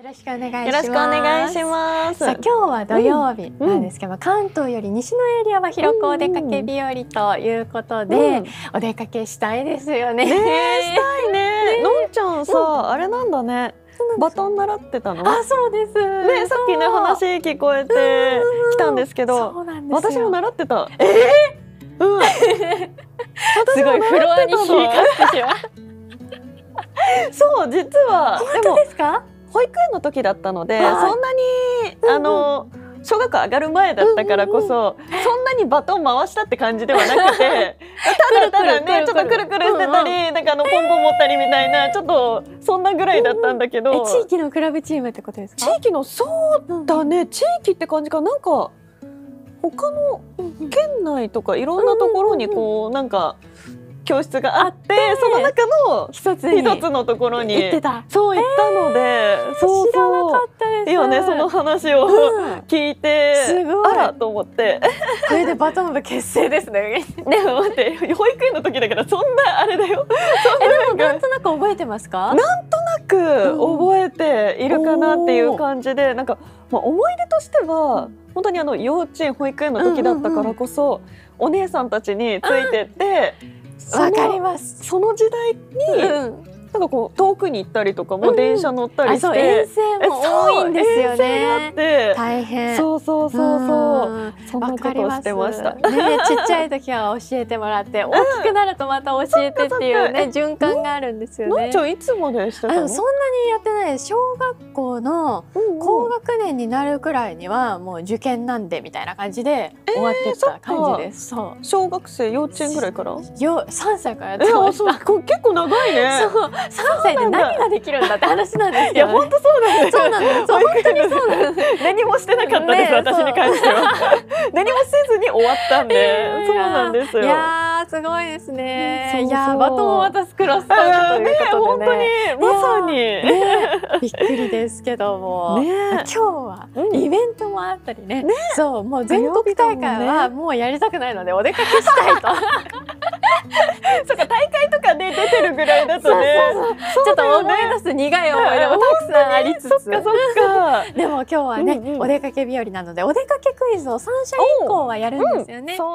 よろしくお願いします。よろしくお願いします。さあ今日は土曜日なんですけど、関東より西のエリアは広くお出かけ日和ということで、うんお出かけしたいですよね。ねえしたいね。のんちゃんさ、あれなんだね。バトン習ってたの？あ、そうです。ねさっきね話聞こえてきたんですけど、私も習ってた。ええうん。すごいフロアに響かせてしまう。そう実はで本当もですか？保育園の時だったので、はい。そんなにあの。小学校上がる前だったからこそ、そんなにバトン回したって感じではなくて ただただねちょっとくるくるしてたり、なんかあのポンポン持ったりみたいなちょっとそんなぐらいだったんだけど、え地域のクラブチームってことですか？地域のそうだね地域って感じかな。んか他の県内とかいろんなところにこうなんか教室があってその中の一つに一つのところに行ってた。そう行ったので、そう知らなかそうったです。いいよねその話をうん聞いて、すごいあらと思ってこれでバトン部結成ですね。で も待って保育園の時だからそんなあれだよえでもなんとなく覚えてますか？なんとなく覚えているかなっていう感じで、なんか、まあ、思い出としては本当にあの幼稚園保育園の時だったからこそ、お姉さんたちについてって、わかります。その時代に、うん。なんかこう遠くに行ったりとかもうん電車乗ったりあ、して、そう遠征も多いんですよね。て大変。そうそうそうそう、んそんなわこと。してました。ね、ちっちゃい時は教えてもらって、大きくなるとまた教えてっていうね、循環があるんですよのんねち。ゃんいつまでしてたの？そんなにやってない小学校のうんうん高学年になるくらいにはもう受験なんでみたいな感じで終わってた感じです。そ小学生幼稚園ぐらいから？う。よ三歳からやっえてま あそうした。結構長いね。そう三歳で何ができるんだって話なんですいやけど、ね。本当そうなんですそうなんです。本当にそうなんです。何もしてなかったです、ね私に関しては。何もせずに終わったんで、えーそうなんですよ。いやーすごいですね。そうそう。いやーバトンを渡すクラスタあーということ本でね。当にまさに。ねびっくりですけども。ね。今日はうんイベントもあったりね、そうもう全国大会はもうやりたくないのでお出かけしたいと。そうか大会出てるぐらいだとね。ちょっと思い出す苦い思い出もたくさんありつつ。そっかそっか。でも今日はね、お出かけ日和なのでお出かけクイズを3社以降はやるんですよね。そう